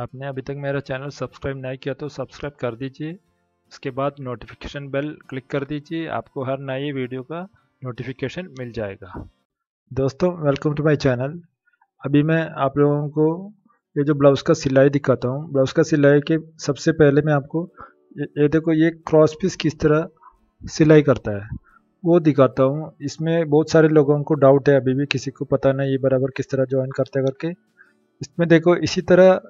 आपने अभी तक मेरा चैनल सब्सक्राइब नहीं किया तो सब्सक्राइब कर दीजिए। उसके बाद नोटिफिकेशन बेल क्लिक कर दीजिए, आपको हर नई वीडियो का नोटिफिकेशन मिल जाएगा। दोस्तों वेलकम टू माय चैनल अभी मैं आप लोगों को ये जो ब्लाउज़ का सिलाई दिखाता हूँ। ब्लाउज़ का सिलाई के सबसे पहले मैं आपको ये देखो, ये क्रॉस पीस किस तरह सिलाई करता है। वो दिखाता हूँ। इसमें बहुत सारे लोगों को डाउट है, अभी भी किसी को पता नहीं ये बराबर किस तरह ज्वाइन करते करके। इसमें देखो, इसी तरह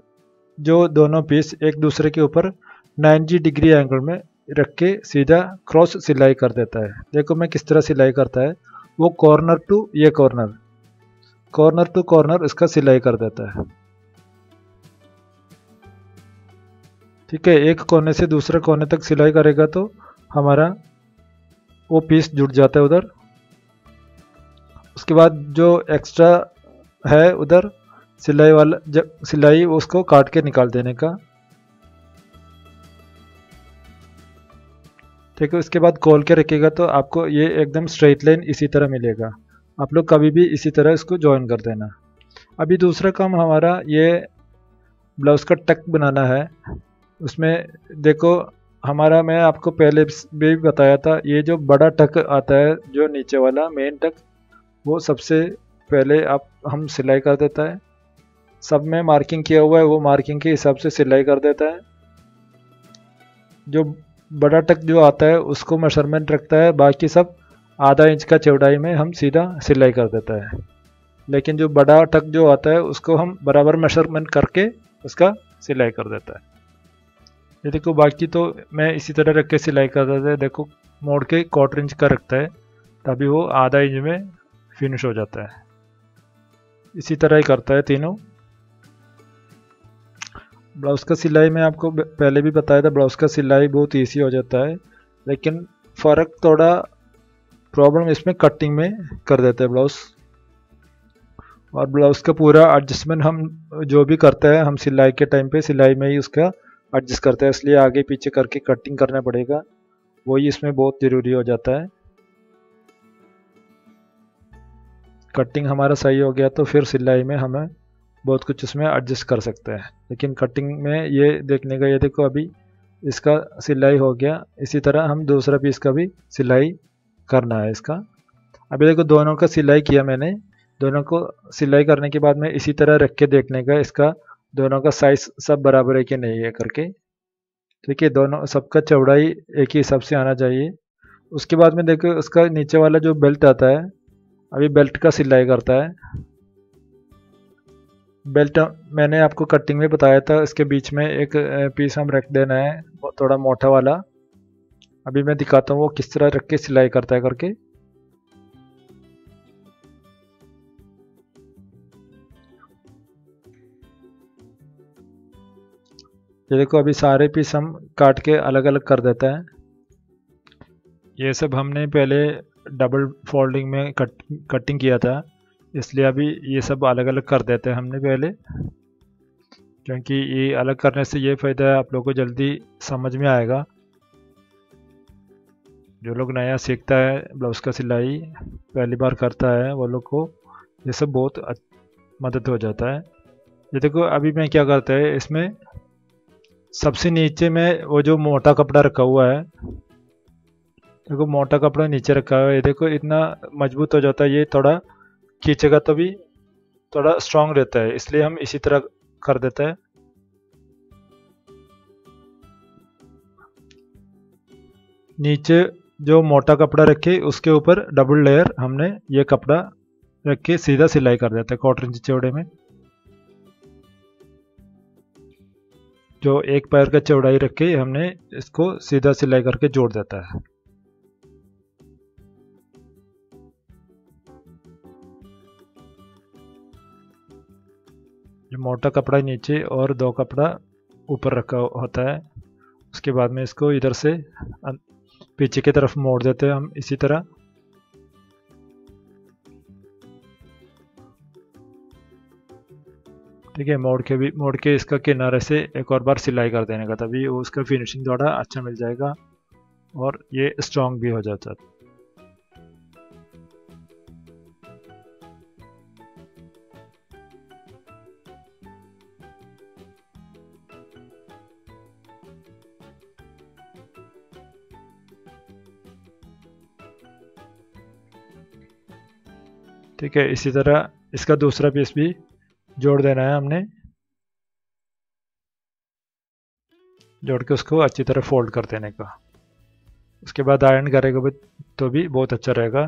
जो दोनों पीस एक दूसरे के ऊपर 90 डिग्री एंगल में रख के सीधा क्रॉस सिलाई कर देता है। देखो मैं किस तरह सिलाई करता है। वो कॉर्नर टू ये कॉर्नर कॉर्नर टू कॉर्नर इसका सिलाई कर देता है। ठीक है, एक कोने से दूसरे कोने तक सिलाई करेगा तो हमारा वो पीस जुड़ जाता है उधर। उसके बाद जो एक्स्ट्रा है उधर सिलाई वाला, जब सिलाई उसको काट के निकाल देने का। ठीक है, उसके बाद खोल के रखिएगा तो आपको ये एकदम स्ट्रेट लाइन इसी तरह मिलेगा। आप लोग कभी भी इसी तरह इसको ज्वाइन कर देना। अभी दूसरा काम हमारा ये ब्लाउज़ का टक बनाना है। उसमें देखो, हमारा मैं आपको पहले भी बताया था, ये जो बड़ा टक आता है, जो नीचे वाला मेन टक वो सबसे पहले आप, हम सिलाई कर देता है। सब में मार्किंग किया हुआ है, वो मार्किंग के हिसाब से सिलाई कर देता है। जो बड़ा टक जो आता है, उसको मेज़रमेंट रखता है, बाकी सब आधा इंच का चौड़ाई में हम सीधा सिलाई कर देता है। लेकिन जो बड़ा टक जो आता है, उसको हम बराबर मेज़रमेंट करके उसका सिलाई कर देता है। ये देखो, बाकी तो मैं इसी तरह रख के सिलाई कर देता है। देखो, मोड़ के क्वार्टर इंच का रखता है, तभी वो आधा इंच में फिनिश हो जाता है। इसी तरह ही करता है तीनों। ब्लाउज़ का सिलाई मैं आपको पहले भी बताया था, ब्लाउज़ का सिलाई बहुत ईजी हो जाता है, लेकिन फ़र्क थोड़ा प्रॉब्लम इसमें कटिंग में कर देते हैं ब्लाउज़। और ब्लाउज़ का पूरा एडजस्टमेंट हम जो भी करते हैं, हम सिलाई के टाइम पे सिलाई में ही उसका एडजस्ट करते हैं, इसलिए आगे पीछे करके कटिंग करना पड़ेगा, वही इसमें बहुत ज़रूरी हो जाता है। कटिंग हमारा सही हो गया तो फिर सिलाई में हमें बहुत कुछ इसमें एडजस्ट कर सकते हैं। लेकिन कटिंग में ये देखने का, ये देखो अभी, इसका सिलाई हो गया। इसी तरह हम दूसरा पीस का भी सिलाई करना है इसका। अभी देखो दोनों का सिलाई किया मैंने। दोनों को सिलाई करने के बाद में इसी तरह रख के देखने का, इसका दोनों का साइज़ सब बराबर है कि नहीं है करके। ठीक है दोनों, सबका चौड़ाई एक ही हिसाब से आना चाहिए। उसके बाद में देखो, उसका नीचे वाला जो बेल्ट आता है, अभी बेल्ट का सिलाई करता है। बेल्ट मैंने आपको कटिंग में बताया था, इसके बीच में एक पीस हम रख देना है थोड़ा मोटा वाला। अभी मैं दिखाता हूँ वो किस तरह रख के सिलाई करता है करके। ये देखो, अभी सारे पीस हम काट के अलग अलग कर देते हैं। ये सब हमने पहले डबल फोल्डिंग में कट, कटिंग किया था। इसलिए अभी ये सब अलग अलग कर देते हैं हमने पहले। क्योंकि ये अलग करने से ये फ़ायदा है आप लोगों को जल्दी समझ में आएगा। जो लोग नया सीखता है, ब्लाउज़ का सिलाई पहली बार करता है, वो लोग को ये सब बहुत मदद हो जाता है। ये देखो, अभी मैं क्या करता है, इसमें सबसे नीचे में वो जो मोटा कपड़ा रखा हुआ है, देखो मोटा कपड़ा नीचे रखा हुआ है, ये देखो इतना मज़बूत हो जाता है, ये थोड़ा खींचेगा तो भी थोड़ा स्ट्रांग रहता है, इसलिए हम इसी तरह कर देते हैं। नीचे जो मोटा कपड़ा रखे, उसके ऊपर डबल लेयर हमने ये कपड़ा रख के सीधा सिलाई कर देते हैं क्वार्टर इंच चौड़े में। जो एक पैर का चौड़ाई रख, हमने इसको सीधा सिलाई करके जोड़ देता है। जो मोटा कपड़ा नीचे और दो कपड़ा ऊपर रखा होता है, उसके बाद में इसको इधर से पीछे की तरफ़ मोड़ देते हैं हम इसी तरह। ठीक है, मोड़ के भी, मोड़ के इसका किनारे से एक और बार सिलाई कर देने का, तभी उसका फिनिशिंग थोड़ा अच्छा मिल जाएगा और ये स्ट्रॉन्ग भी हो जाता है। ठीक है, इसी तरह इसका दूसरा पीस भी जोड़ देना है हमने। जोड़ के उसको अच्छी तरह फोल्ड कर देने का। उसके बाद आयरन करेगा भी तो भी बहुत अच्छा रहेगा।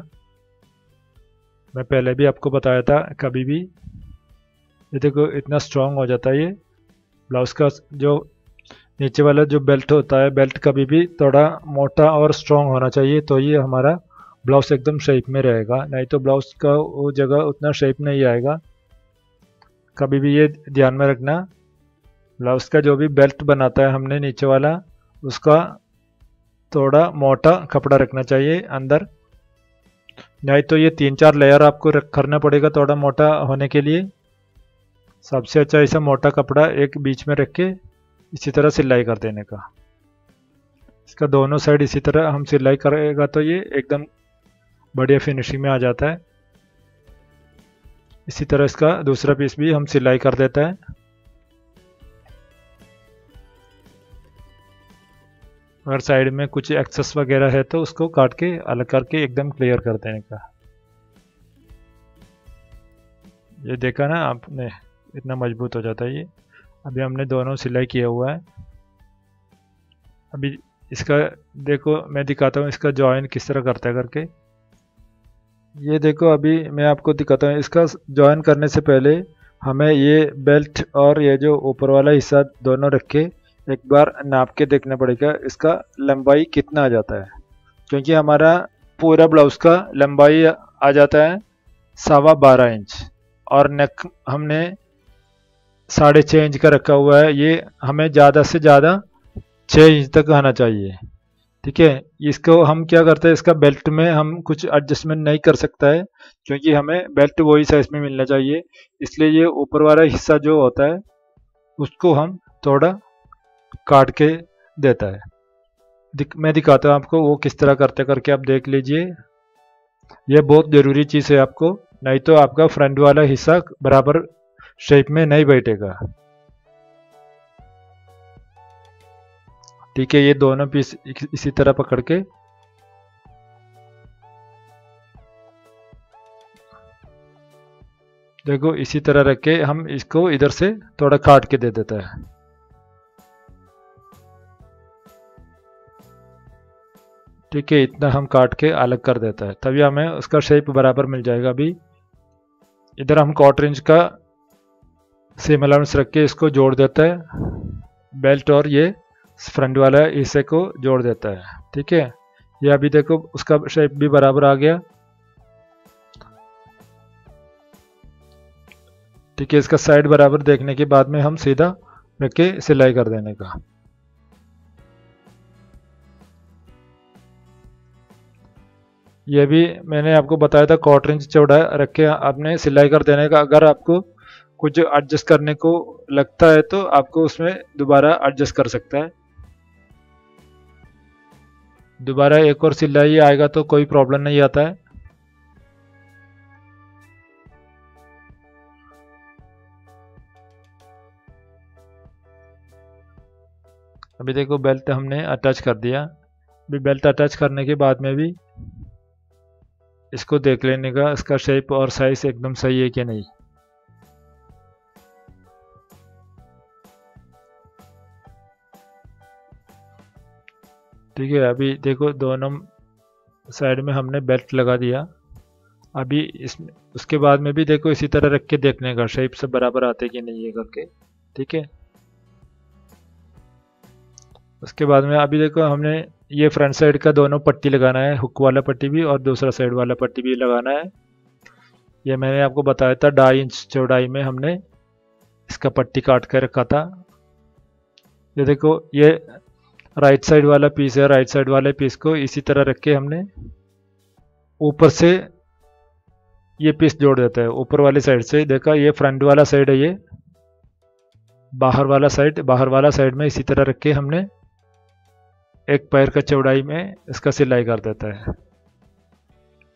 मैं पहले भी आपको बताया था, कभी भी। ये देखो, इतना स्ट्रांग हो जाता है ये। ब्लाउज का जो नीचे वाला जो बेल्ट होता है बेल्ट कभी भी थोड़ा मोटा और स्ट्रांग होना चाहिए तो ये हमारा ब्लाउज एकदम शेप में रहेगा। नहीं तो ब्लाउज का वो जगह उतना शेप नहीं आएगा। कभी भी ये ध्यान में रखना, ब्लाउज का जो भी बेल्ट बनाता है हमने नीचे वाला, उसका थोड़ा मोटा कपड़ा रखना चाहिए अंदर। नहीं तो ये तीन चार लेयर आपको करना पड़ेगा थोड़ा मोटा होने के लिए। सबसे अच्छा ऐसा मोटा कपड़ा एक बीच में रख के इसी तरह सिलाई कर देने का। इसका दोनों साइड इसी तरह हम सिलाई करेगा तो ये एकदम बढ़िया फिनिशिंग में आ जाता है। इसी तरह इसका दूसरा पीस भी हम सिलाई कर देता है। अगर साइड में कुछ एक्सेस वगैरह है तो उसको काट के अलग करके एकदम क्लियर कर देने का। ये देखा ना आपने, इतना मज़बूत हो जाता है ये। अभी हमने दोनों सिलाई किया हुआ है। अभी इसका, देखो मैं दिखाता हूँ इसका जॉइन किस तरह करता है करके। ये देखो, अभी मैं आपको दिखाता हूँ। इसका ज्वाइन करने से पहले हमें ये बेल्ट और ये जो ऊपर वाला हिस्सा दोनों रख के एक बार नाप के देखना पड़ेगा, इसका लंबाई कितना आ जाता है। क्योंकि हमारा पूरा ब्लाउज का लंबाई आ जाता है सवा बारह इंच और नेक हमने साढ़े छः इंच का रखा हुआ है। ये हमें ज़्यादा से ज़्यादा छः इंच तक आना चाहिए। ठीक है इसको हम क्या करते हैं इसका बेल्ट में हम कुछ एडजस्टमेंट नहीं कर सकता है क्योंकि हमें बेल्ट वही साइज़ में मिलना चाहिए। इसलिए ये ऊपर वाला हिस्सा जो होता है उसको हम थोड़ा काट के देता है। दिक, मैं दिखाता हूँ आपको वो किस तरह करते करके आप देख लीजिए। ये बहुत ज़रूरी चीज़ है आपको नहीं तो आपका फ्रंट वाला हिस्सा बराबर शेप में नहीं बैठेगा। ठीक है, ये दोनों पीस इसी तरह पकड़ के। देखो, इसी तरह रख के हम इसको इधर से थोड़ा काट के दे देता है। ठीक है, इतना हम काट के अलग कर देता है। तभी हमें उसका शेप बराबर मिल जाएगा अभी। इधर हम क्वार्टर इंच का सेम अलाउंस रख के इसको जोड़ देता है। बेल्ट और ये फ्रंट वाला हिस्से को जोड़ देता है, ठीक है? ये अभी देखो, उसका शेप भी बराबर आ गया। ठीक है, इसका साइड बराबर देखने के बाद में हम सीधा रख के सिलाई कर देने का। ये भी मैंने आपको बताया था क्वार्टर इंच चौड़ा रख के आपने सिलाई कर देने का। अगर आपको कुछ एडजस्ट करने को लगता है तो आपको उसमें दोबारा एडजस्ट कर सकता है। दोबारा एक और सिलाई आएगा तो कोई प्रॉब्लम नहीं आता है। अभी देखो बेल्ट हमने अटैच कर दिया। अभी बेल्ट अटैच करने के बाद में भी इसको देख लेने का, इसका शेप और साइज़ एकदम सही है कि नहीं? ठीक है, अभी देखो दोनों साइड में हमने बेल्ट लगा दिया। अभी इसमें उसके बाद में भी देखो इसी तरह रख के देखने का शेप से बराबर आते कि नहीं है करके, ठीक है? उसके बाद में अभी देखो हमने ये फ्रंट साइड का दोनों पट्टी लगाना है हुक वाला पट्टी भी और दूसरा साइड वाला पट्टी भी लगाना है। ये मैंने आपको बताया था, ढाई इंच चौड़ाई में हमने इसका पट्टी काट कर रखा था। ये देखो, ये राइट साइड वाला पीस है राइट साइड वाले पीस को इसी तरह रख के हमने ऊपर से ये पीस जोड़ देता है। ऊपर वाली साइड से देखा ये फ्रंट वाला साइड है ये बाहर वाला साइड बाहर वाला साइड में इसी तरह रख के हमने एक पैर का चौड़ाई में इसका सिलाई कर देता है।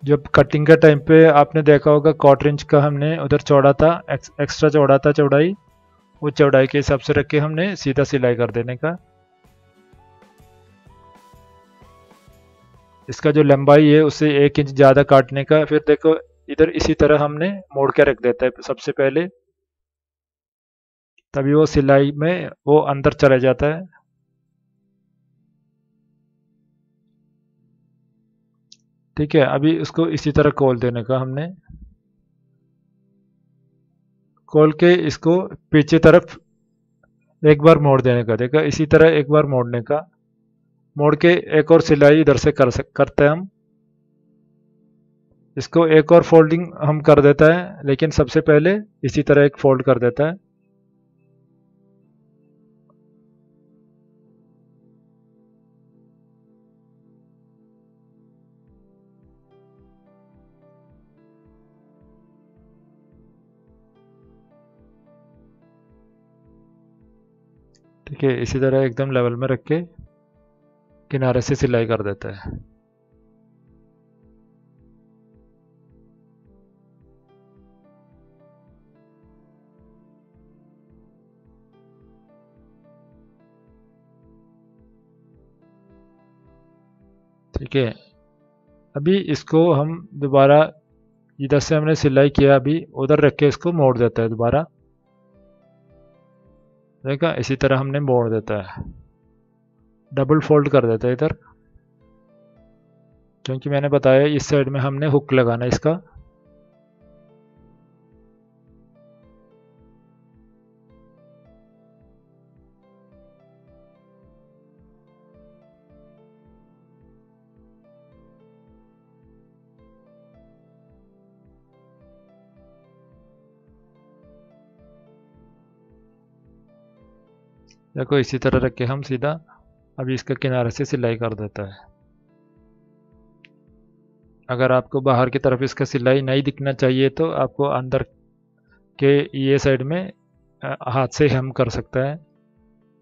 जब कटिंग के टाइम पे आपने देखा होगा क्वार्टर इंच का हमने उधर चौड़ा था एक्स, एक्स्ट्रा चौड़ा था चौड़ाई वो चौड़ाई के हिसाब से रख के हमने सीधा सिलाई कर देने का। इसका जो लंबाई है, उसे एक इंच ज़्यादा काटने का, फिर देखो, इधर इसी तरह हमने मोड़ के रख देता है सबसे पहले। तभी वो सिलाई में वो अंदर चला जाता है। ठीक है, अभी इसको इसी तरह खोल देने का हमने। खोल के इसको पीछे तरफ़ एक बार मोड़ देने का, देखा, इसी तरह एक बार मोड़ने का। मोड़ के एक और सिलाई इधर से कर सक, करते हैं हम। इसको एक और फोल्डिंग हम कर देता है, लेकिन सबसे पहले इसी तरह एक फोल्ड कर देता है। ठीक है, इसी तरह एकदम लेवल में रख के किनारे से सिलाई कर देता है। ठीक है। अभी इसको हम दोबारा, इधर से हमने सिलाई किया, अभी उधर रख के इसको मोड़ देता है दोबारा। देखा, इसी तरह हमने मोड़ देता है। डबल फोल्ड कर देता है इधर। क्योंकि मैंने बताया इस साइड में हमने हुक लगाना इसका। देखो इसी तरह रख के हम सीधा अभी इसका किनारे से सिलाई कर देता है। अगर आपको बाहर की तरफ़ इसका सिलाई नहीं दिखना चाहिए तो आपको अंदर के ये साइड में हाथ से हम कर सकता है।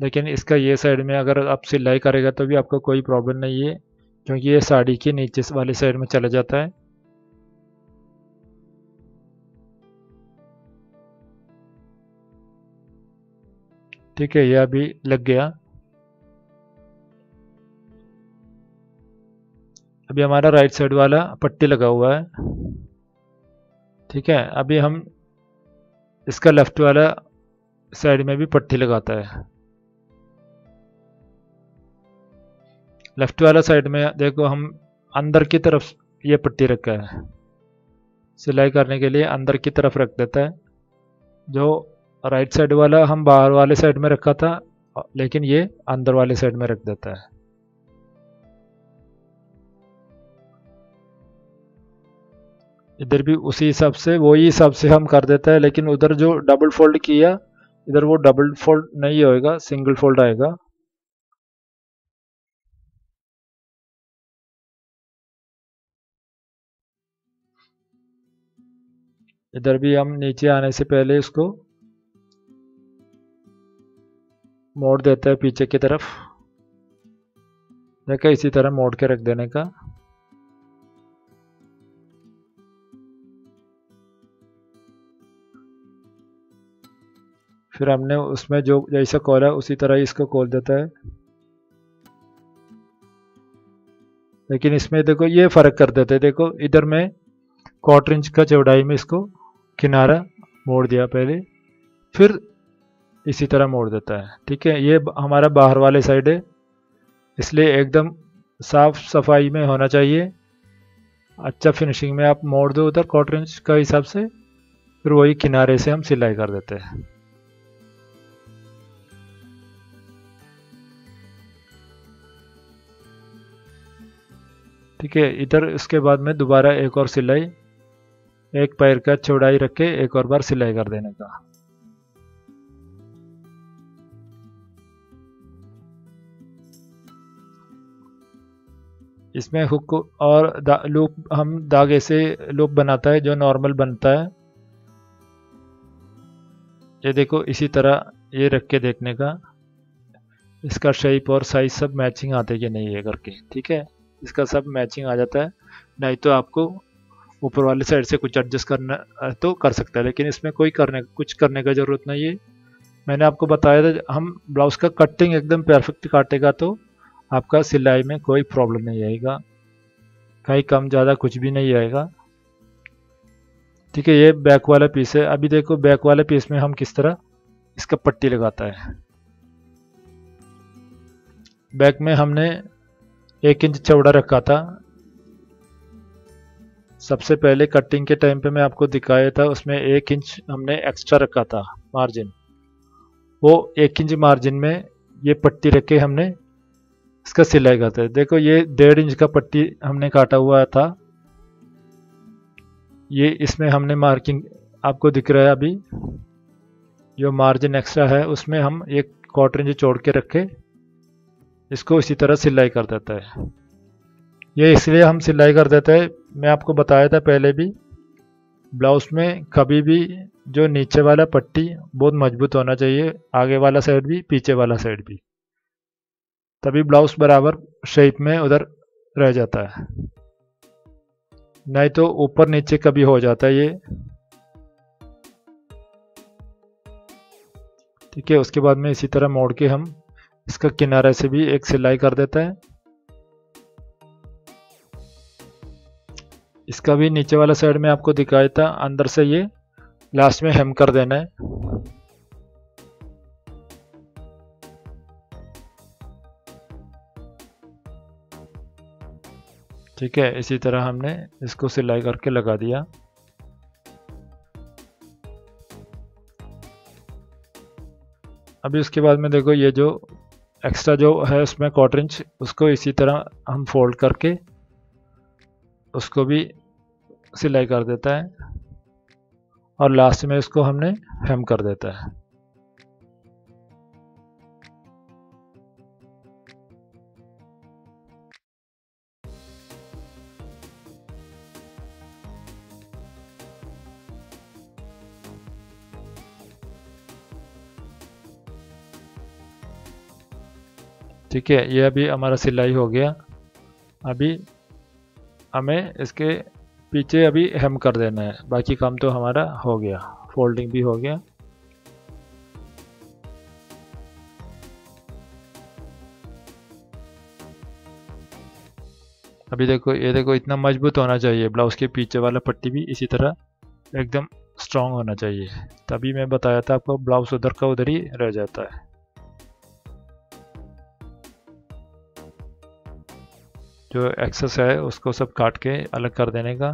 लेकिन इसका ये साइड में अगर आप सिलाई करेगा तो भी आपको कोई प्रॉब्लम नहीं है, क्योंकि ये साड़ी के नीचे वाली साइड में चला जाता है। ठीक है यह अभी लग गया। अभी हमारा राइट साइड वाला पट्टी लगा हुआ है। ठीक है, अभी हम इसका लेफ़्ट वाला साइड में भी पट्टी लगाता है। लेफ़्ट वाला साइड में देखो, हम अंदर की तरफ़ ये पट्टी रखा है। सिलाई करने के लिए अंदर की तरफ़ रख देता है। जो राइट साइड वाला हम बाहर वाले साइड में रखा था, लेकिन ये अंदर वाले साइड में रख देता है। इधर भी उसी हिसाब से, वही हिसाब से हम कर देता है, लेकिन उधर जो डबल फोल्ड किया, इधर वो डबल फोल्ड नहीं होएगा सिंगल फोल्ड आएगा। इधर भी हम नीचे आने से पहले इसको मोड़ देते हैं पीछे की तरफ़। देखा, इसी तरह मोड़ के रख देने का। फिर हमने उसमें जो जैसा खोला उसी तरह इसको खोल देता है। लेकिन इसमें देखो, ये फ़र्क कर देते देखो, इधर में क्वार्टर इंच का चौड़ाई में इसको किनारा मोड़ दिया पहले, फिर इसी तरह मोड़ देता है। ठीक है, ये हमारा बाहर वाले साइड है। इसलिए एकदम साफ़ सफ़ाई में होना चाहिए। अच्छा फिनिशिंग में आप मोड़ दो उधर क्वार्टर इंच का हिसाब से, फिर वही किनारे से हम सिलाई कर देते हैं। ठीक है, इधर इसके बाद में दोबारा एक और सिलाई, एक पैर का चौड़ाई रख के एक और बार सिलाई कर देने का। इसमें हुक और लूप, हम धागे से लूप बनाता है, जो नॉर्मल बनता है। ये देखो, इसी तरह ये रख के देखने का। इसका शेप और साइज़ सब मैचिंग आते कि नहीं है करके, ठीक है? इसका सब मैचिंग आ जाता है। नहीं तो आपको ऊपर वाले साइड से कुछ एडजस्ट करना तो कर सकता है, लेकिन इसमें कोई करने, कुछ करने का ज़रूरत नहीं है। मैंने आपको बताया था, हम ब्लाउज़ का कटिंग एकदम परफेक्ट काटेगा तो आपका सिलाई में कोई प्रॉब्लम नहीं आएगा। कहीं कम ज़्यादा कुछ भी नहीं आएगा। ठीक है, ये बैक वाला पीस है। अभी देखो बैक वाले पीस में हम किस तरह इसका पट्टी लगाता है। बैक में हमने एक इंच चौड़ा रखा था। सबसे पहले कटिंग के टाइम पे मैं आपको दिखाया था, उसमें एक इंच हमने एक्स्ट्रा रखा था मार्जिन वो एक इंच मार्जिन में ये पट्टी रख के हमने, इसका सिलाई करते हैं। देखो, ये डेढ़ इंच का पट्टी हमने काटा हुआ था। ये इसमें हमने मार्किंग आपको दिख रहा है अभी, जो मार्जिन एक्स्ट्रा है, उसमें हम एक क्वार्टर इंच छोड़ के रखे। इसको इसी तरह सिलाई कर देता है। ये इसलिए हम सिलाई कर देते हैं। मैं आपको बताया था पहले भी, ब्लाउज में कभी भी जो नीचे वाला पट्टी बहुत मज़बूत होना चाहिए, आगे वाला साइड भी, पीछे वाला साइड भी। तभी ब्लाउज बराबर शेप में उधर रह जाता है। नहीं तो ऊपर नीचे कभी हो जाता है ये। ठीक है, उसके बाद में इसी तरह मोड़ के हम इसका किनारे से भी एक सिलाई कर देता है। इसका भी नीचे वाला साइड में आपको दिखाया था, अंदर से ये लास्ट में हेम कर देना है। ठीक है, इसी तरह हमने इसको सिलाई करके लगा दिया। अभी उसके बाद में देखो, ये जो एक्स्ट्रा जो है उसमें क्वार्टर इंच उसको इसी तरह हम फोल्ड करके उसको भी सिलाई कर देता है। और लास्ट में उसको हमने हेम कर देता है। ठीक है, ये अभी हमारा सिलाई हो गया। अभी हमें इसके पीछे अभी हेम कर देना है। बाकी काम तो हमारा हो गया फोल्डिंग भी हो गया। अभी देखो, ये देखो, इतना मज़बूत होना चाहिए। ब्लाउज के पीछे वाला पट्टी भी इसी तरह एकदम स्ट्रांग होना चाहिए। तभी मैं बताया था आपको, ब्लाउज उधर का उधर ही रह जाता है। जो एक्सेस है, उसको सब काट के अलग कर देने का।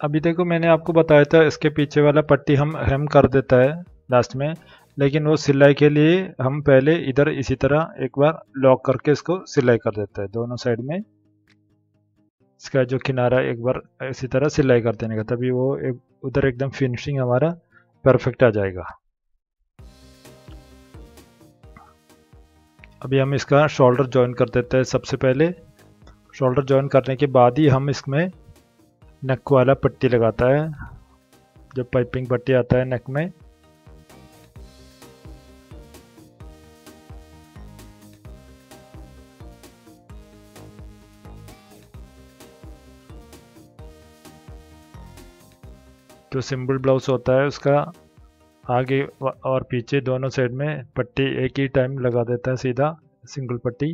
अभी देखो, मैंने आपको बताया था, इसके पीछे वाला पट्टी हम हेम कर देता है लास्ट में, लेकिन वो सिलाई के लिए हम पहले इधर इसी तरह एक बार लॉक करके इसको सिलाई कर देता है, दोनों साइड में। इसका जो किनारा एक बार इसी तरह सिलाई कर देने का, तभी वो एक, उधर एकदम फिनिशिंग हमारा परफेक्ट आ जाएगा। अभी हम इसका शोल्डर ज्वाइन कर देते हैं सबसे पहले। शोल्डर ज्वाइन करने के बाद ही हम इसमें नेक वाला पट्टी लगाता है। जब पाइपिंग पट्टी आता है नेक में। जो सिंपल ब्लाउज होता है उसका आगे और पीछे दोनों साइड में पट्टी एक ही टाइम लगा देता है सीधा सिंगल पट्टी।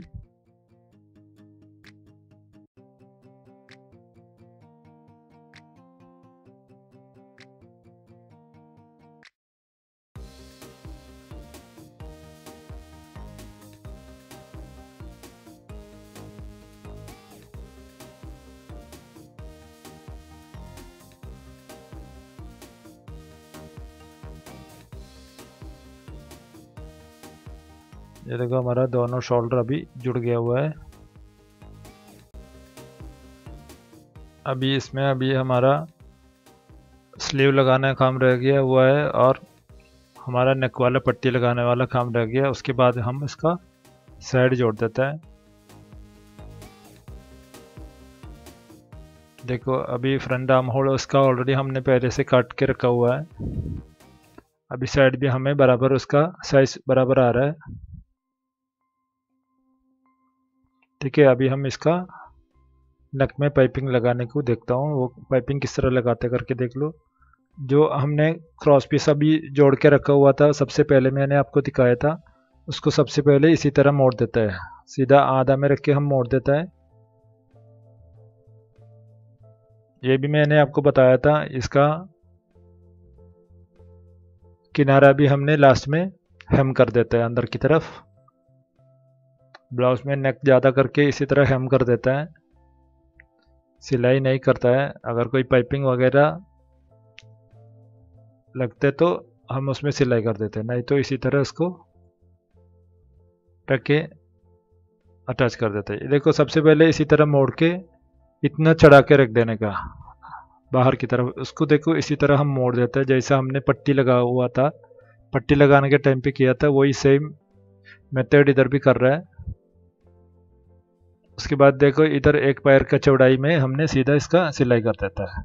हमारा दोनों शोल्डर अभी जुड़ गया हुआ है। अभी इसमें अभी हमारा स्लीव लगाने का काम रह गया हुआ है और हमारा नेक वाला पट्टी लगाने वाला काम रह गया। उसके बाद हम इसका साइड जोड़ देता है। देखो, अभी फ्रंट आर्म होल उसका ऑलरेडी हमने पहले से काट के रखा हुआ है। अभी साइड भी हमें बराबर उसका साइज़ बराबर आ रहा है। ठीक है अभी हम इसका नक में पाइपिंग लगाने को देखता हूँ। वो पाइपिंग किस तरह लगाते करके देख लो। जो हमने क्रॉस पीस अभी जोड़ के रखा हुआ था, सबसे पहले मैंने आपको दिखाया था, उसको सबसे पहले इसी तरह मोड़ देता है। सीधा आधा में रख के हम मोड़ देता है। ये भी मैंने आपको बताया था, इसका किनारा भी हमने लास्ट में हेम कर देता है अंदर की तरफ़। ब्लाउज में नेक ज़्यादा करके इसी तरह हेम कर देता है। सिलाई नहीं करता है। अगर कोई पाइपिंग वगैरह लगते तो हम उसमें सिलाई कर देते नहीं तो इसी तरह उसको रख के अटैच कर देते हैं। देखो, सबसे पहले इसी तरह मोड़ के इतना चढ़ा के रख देने का, बाहर की तरफ़। उसको देखो, इसी तरह हम मोड़ देते हैं। जैसा हमने पट्टी लगा हुआ था, पट्टी लगाने के टाइम पे किया था, वही सेम मेथड इधर भी कर रहा है। उसके बाद देखो, इधर एक पैर का चौड़ाई में हमने सीधा इसका सिलाई कर देता है।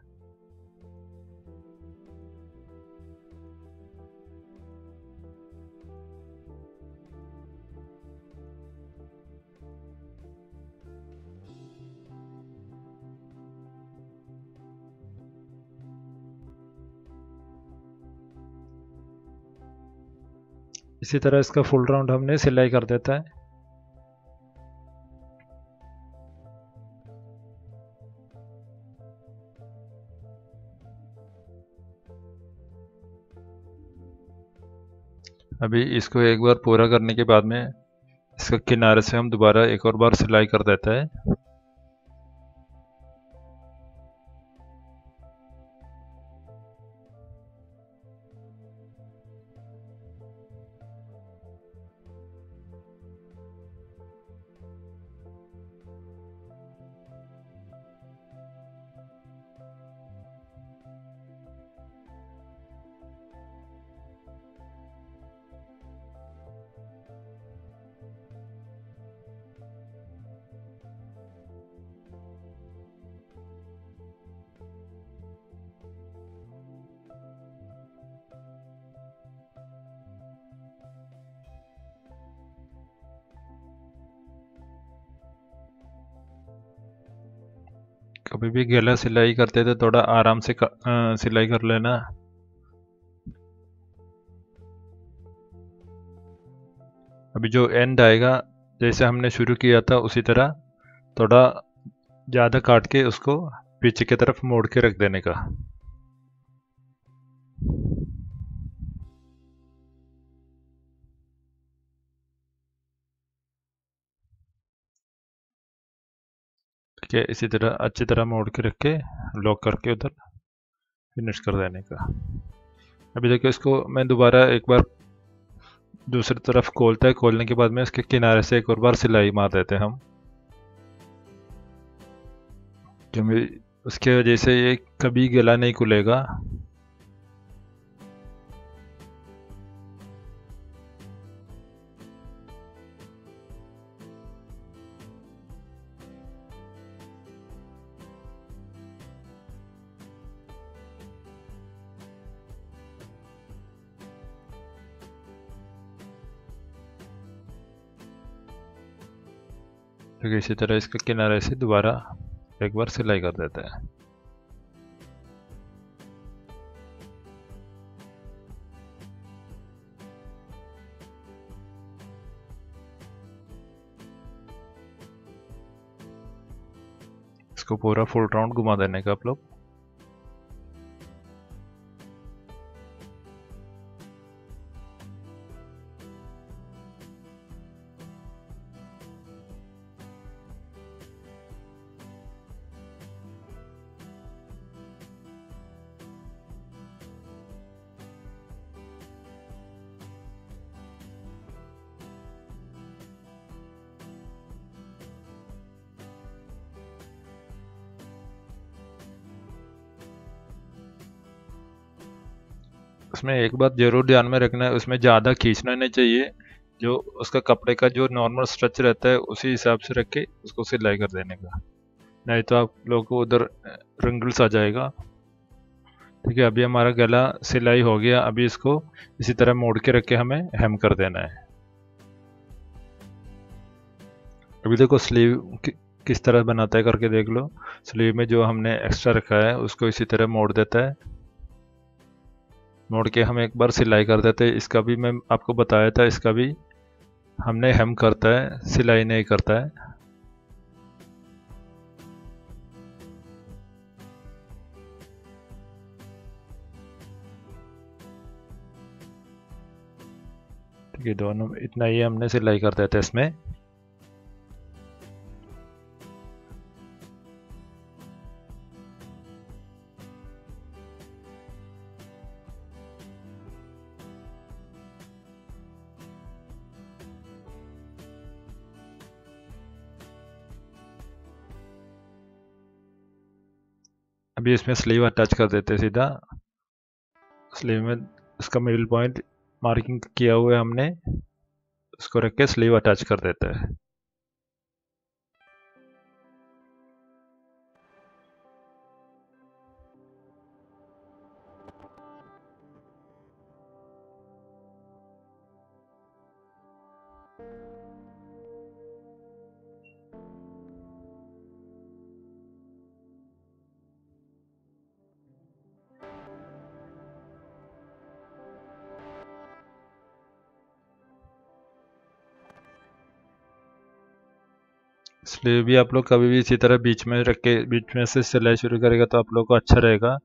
इसी तरह इसका फुल राउंड हमने सिलाई कर देता है। अभी इसको एक बार पूरा करने के बाद में इसके किनारे से हम दोबारा एक और बार सिलाई कर देते है। कभी भी गला सिलाई करते थे, थोड़ा आराम से सिलाई कर लेना। अभी जो एंड आएगा, जैसे हमने शुरू किया था उसी तरह, थोड़ा ज़्यादा काट के उसको पीछे की तरफ़ मोड़ के रख देने का। है इसी तरह, अच्छी तरह मोड़ के रख के लॉक करके उधर फिनिश कर देने का। अभी देखिए इसको मैं दोबारा एक बार दूसरी तरफ़ खोलता है खोलने के बाद में इसके किनारे से एक और बार सिलाई मार देते हैं हम क्योंकि उसके वजह से ये कभी गला नहीं खुलेगा। फिर इसी तरह इसका किनारे से दोबारा एक बार सिलाई कर देते हैं। इसको पूरा फुल राउंड घुमा देने का आप लोग उसमें एक बात ज़रूर ध्यान में रखना है उसमें ज़्यादा खींचना नहीं चाहिए। जो उसका कपड़े का जो नॉर्मल स्ट्रच रहता है उसी हिसाब से रख के उसको सिलाई कर देने का। नहीं तो आप लोगों को उधर रंगल्स आ जाएगा। ठीक है अभी हमारा गला सिलाई हो गया अभी इसको इसी तरह मोड़ के रख के हमें हेम कर देना है। अभी देखो स्लीव कि, किस तरह बनाता है करके देख लो। स्लीव में जो हमने एक्स्ट्रा रखा है उसको इसी तरह मोड़ देता है। मोड़ के हम एक बार सिलाई कर देते इसका भी मैं आपको बताया था, इसका भी हमने हेम करता है, सिलाई नहीं करता है। ठीक है, दोनों इतना ही हमने सिलाई कर देते हैं इसमें। अभी इसमें स्लीव अटैच कर देते हैं सीधा। स्लीव में इसका मिडिल पॉइंट मार्किंग किया हुआ है हमने उसको रख के स्लीव अटैच कर देते हैं। इसलिए भी आप लोग कभी भी इसी तरह बीच में रख के, बीच में से सिलाई शुरू करेगा तो आप लोग को अच्छा रहेगा।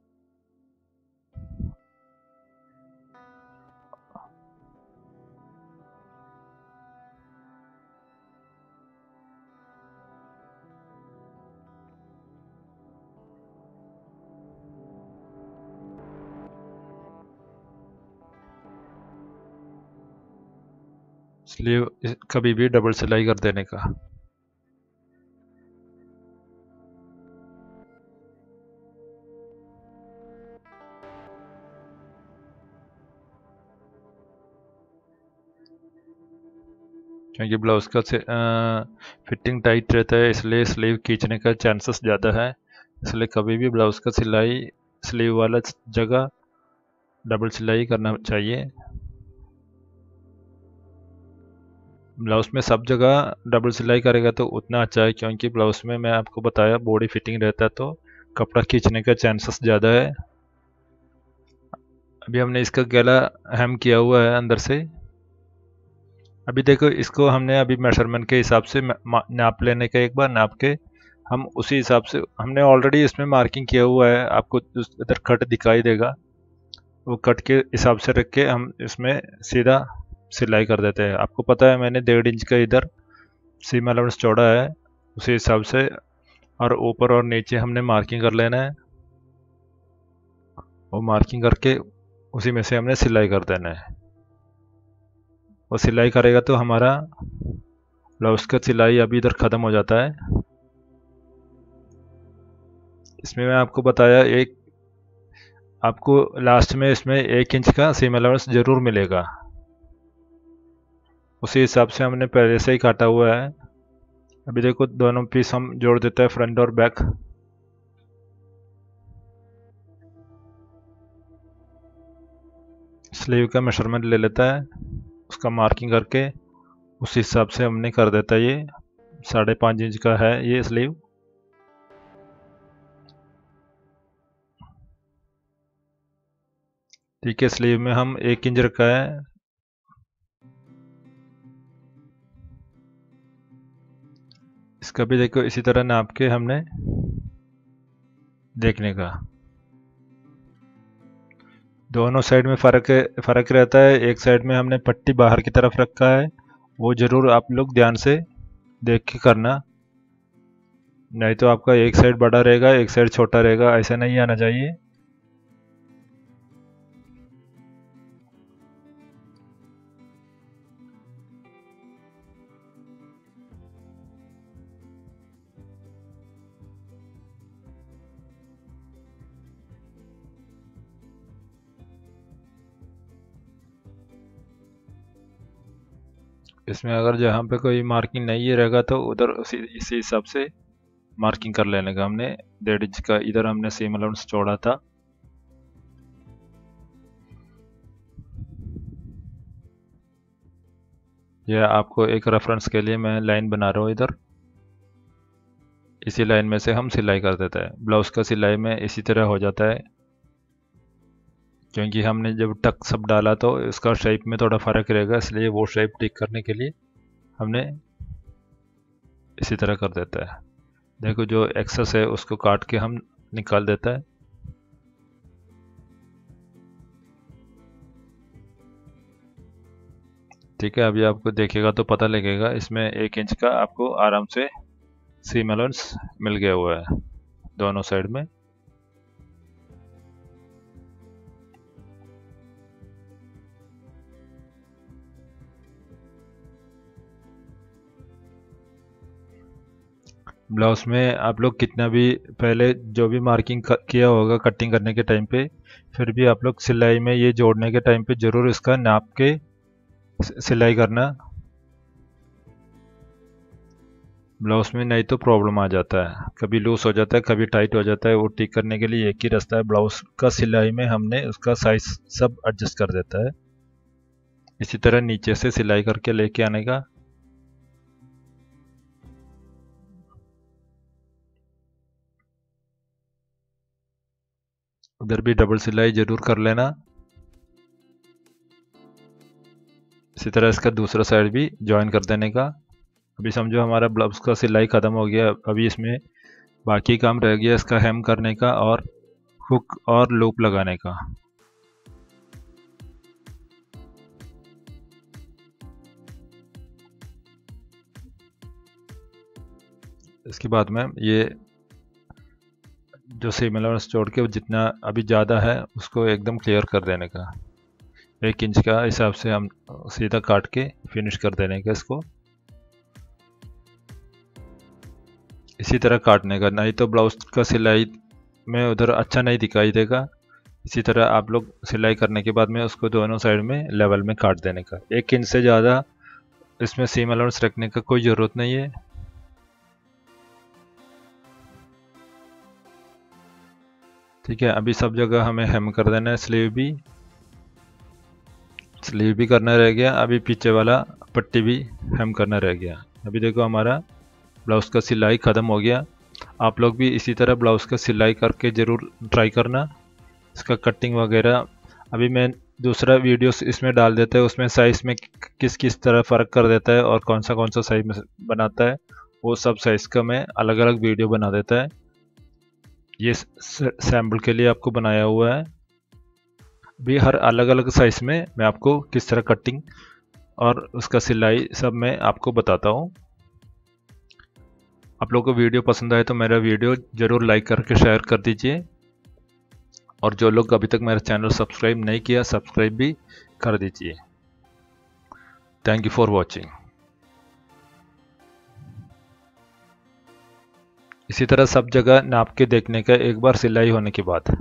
स्लीव कभी भी डबल सिलाई कर देने का। क्योंकि ब्लाउज का से, आ, फिटिंग टाइट रहता है इसलिए स्लीव खींचने का चांसेस ज़्यादा है। इसलिए कभी भी ब्लाउज का सिलाई स्लीव वाला जगह डबल सिलाई करना चाहिए। ब्लाउज में सब जगह डबल सिलाई करेगा तो उतना अच्छा है क्योंकि ब्लाउज में मैं आपको बताया बॉडी फिटिंग रहता है तो कपड़ा खींचने का चांसेस ज़्यादा है। अभी हमने इसका गला हेम किया हुआ है अंदर से। अभी देखो, इसको हमने अभी मेज़रमेंट के हिसाब से नाप लेने का एक बार नाप के हम उसी हिसाब से, हमने ऑलरेडी इसमें मार्किंग किया हुआ है, आपको इधर कट दिखाई देगा। वो कट के हिसाब से रख के हम इसमें सीधा सिलाई कर देते हैं। आपको पता है, मैंने डेढ़ इंच का इधर सीम अलाउंस चौड़ा है, उसी हिसाब से और ऊपर और नीचे हमने मार्किंग कर लेना है। वो मार्किंग करके उसी में से हमने सिलाई कर देना है। वो सिलाई करेगा तो हमारा ब्लाउज का सिलाई अभी इधर ख़त्म हो जाता है। इसमें मैं आपको बताया एक, आपको लास्ट में इसमें एक इंच का सीम अलाउंस ज़रूर मिलेगा। उसी हिसाब से हमने पहले से ही काटा हुआ है। अभी देखो दोनों पीस हम जोड़ देते हैं फ्रंट और बैक स्लीव का मेज़रमेंट ले लेता है। उसका मार्किंग करके उस हिसाब से हमने कर देता है ये। साढ़े पाँच इंच का है ये स्लीव ठीक है स्लीव में हम एक इंच रखा है। इसका भी देखो, इसी तरह नाप के हमने देखने का। दोनों साइड में फ़र्क फ़र्क रहता है। एक साइड में हमने पट्टी बाहर की तरफ़ रखा है, वो ज़रूर आप लोग ध्यान से देख के करना। नहीं तो आपका एक साइड बड़ा रहेगा, एक साइड छोटा रहेगा, ऐसा नहीं आना चाहिए। इसमें अगर जहाँ पे कोई मार्किंग नहीं रहेगा तो उधर उसी, इसी हिसाब से मार्किंग कर लेने का हमने। डेढ़ इंच का इधर हमने सेम अलाउंस छोड़ा था। यह आपको एक रेफरेंस के लिए मैं लाइन बना रहा हूँ इधर। इसी लाइन में से हम सिलाई कर देते हैं। ब्लाउज का सिलाई में इसी तरह हो जाता है। क्योंकि हमने जब टक सब डाला तो इसका शेप में थोड़ा फ़र्क रहेगा, इसलिए वो शेप ठीक करने के लिए हमने इसी तरह कर देता है। देखो जो एक्सेस है उसको काट के हम निकाल देता है। ठीक है, अभी आपको देखेगा तो पता लगेगा, इसमें एक इंच का आपको आराम से सीम अलाउंस मिल गया हुआ है, दोनों साइड में। ब्लाउज में आप लोग कितना भी पहले जो भी मार्किंग किया होगा कटिंग करने के टाइम पे, फिर भी आप लोग सिलाई में ये जोड़ने के टाइम पे ज़रूर इसका नाप के सिलाई करना। ब्लाउज में नहीं तो प्रॉब्लम आ जाता है। कभी लूज हो जाता है, कभी टाइट हो जाता है, वो ठीक करने के लिए एक ही रास्ता है। ब्लाउज का सिलाई में हमने उसका साइज़ सब एडजस्ट कर देता है। इसी तरह नीचे से सिलाई करके लेके आने का उधर भी डबल सिलाई ज़रूर कर लेना। इसी तरह इसका दूसरा साइड भी ज्वाइन कर देने का। अभी समझो हमारा ब्लाउज का सिलाई ख़त्म हो गया। अभी इसमें बाकी काम रह गया इसका हेम करने का और हुक और लूप लगाने का। इसके बाद में ये जो सेम अलाउंस जोड़ के जितना अभी ज़्यादा है, उसको एकदम क्लियर कर देने का। एक इंच का हिसाब से हम सीधा काट के फिनिश कर देने का इसको। इसी तरह काटने का। नहीं तो ब्लाउज का सिलाई में उधर अच्छा नहीं दिखाई देगा। इसी तरह आप लोग सिलाई करने के बाद में उसको दोनों साइड में लेवल में काट देने का। एक इंच से ज़्यादा इसमें सीम अलाउंस रखने का कोई ज़रूरत नहीं है। ठीक है, अभी सब जगह हमें हेम कर देना है स्लीव भी। स्लीव भी करना रह गया, अभी पीछे वाला पट्टी भी हेम करना रह गया। अभी देखो हमारा ब्लाउज़ का सिलाई ख़त्म हो गया। आप लोग भी इसी तरह ब्लाउज़ का सिलाई करके ज़रूर ट्राई करना। इसका कटिंग वगैरह। अभी मैं दूसरा वीडियोस इसमें डाल देता है, उसमें साइज़ में किस किस तरह फ़र्क कर देता है और कौन सा कौन सा साइज़ में बनाता है, वो सब साइज़ का मैं अलग अलग वीडियो बना देता है। ये सैंपल के लिए आपको बनाया हुआ है। भी हर अलग अलग साइज़ में मैं आपको किस तरह कटिंग और उसका सिलाई सब मैं आपको बताता हूँ। आप लोगों को वीडियो पसंद आए तो मेरा वीडियो ज़रूर लाइक करके शेयर कर दीजिए। और जो लोग अभी तक मेरा चैनल सब्सक्राइब नहीं किया सब्सक्राइब भी कर दीजिए। थैंक यू फॉर वॉचिंग इसी तरह सब जगह नाप के देखने का एक बार सिलाई होने के बाद